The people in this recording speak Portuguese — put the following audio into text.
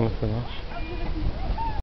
Vamos sei lá.